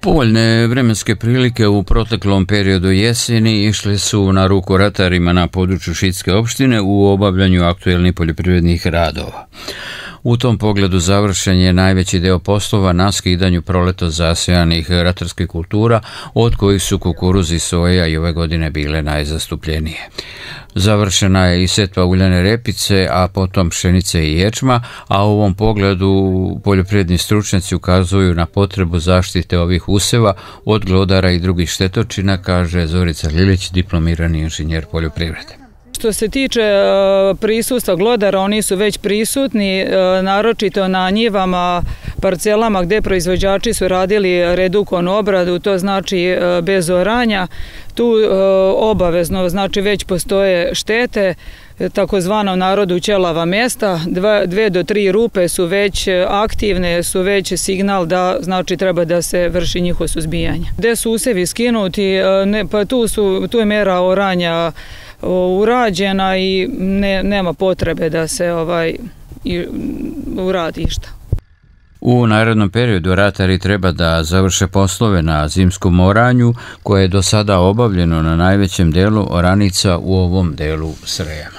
Povoljne vremenske prilike u proteklom periodu jeseni išle su na ruku ratarima na području Šitske opštine u obavljanju aktuelnih poljoprivrednih radova. U tom pogledu završen je najveći deo poslova na skidanju proleto zasejanih ratarskih kultura, od kojih su kukuruzi soja i ove godine bile najzastupljenije. Završena je i setva uljane repice, a potom pšenice i ječma, a u ovom pogledu poljoprivredni stručnjaci ukazuju na potrebu zaštite ovih useva od glodara i drugih štetočina, kaže Zorica Lilić, diplomirani inženjer poljoprivrede. Što se tiče e, prisustva glodara, oni su već prisutni, e, naročito na njivama, parcelama gde proizvođači su radili redukonu obradu, to znači e, bez oranja. Tu obavezno, znači već postoje štete, takozvano narodu ćelava mesta, dve do tri rupe su već aktivne, su već signal da znači treba da se vrši njihovo suzbijanje. Gde su usevi skinuti, pa tu, su, tu je mera oranja urađena i ne, nema potrebe da se ovaj uradi šta. U narednom periodu ratari treba da završe poslove na zimskom oranju koje je do sada obavljeno na najvećem delu oranica u ovom delu Sreja.